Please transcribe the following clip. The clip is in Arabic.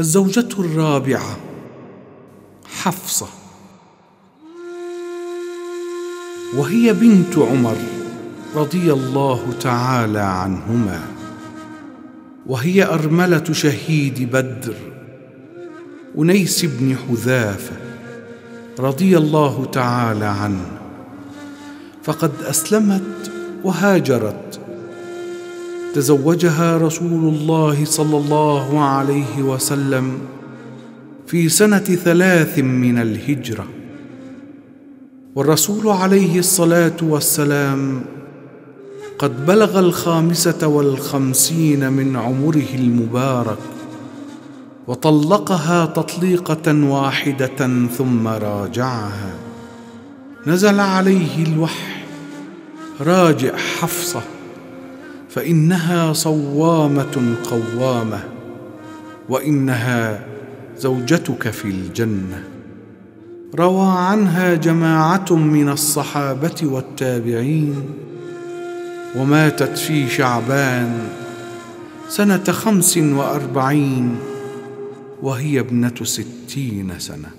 الزوجة الرابعة حفصة. وهي بنت عمر رضي الله تعالى عنهما. وهي أرملة شهيد بدر أنيس بن حذافة رضي الله تعالى عنه. فقد أسلمت وهاجرت تزوجها رسول الله صلى الله عليه وسلم في سنة ثلاث من الهجرة. والرسول عليه الصلاة والسلام قد بلغ الخامسة والخمسين من عمره المبارك وطلقها تطليقة واحدة ثم راجعها. نزل عليه الوحي راجع حفصة. فإنها صوامة قوامة وإنها زوجتك في الجنة. روى عنها جماعة من الصحابة والتابعين وماتت في شعبان سنة خمس وأربعين وهي ابنة ستين سنة.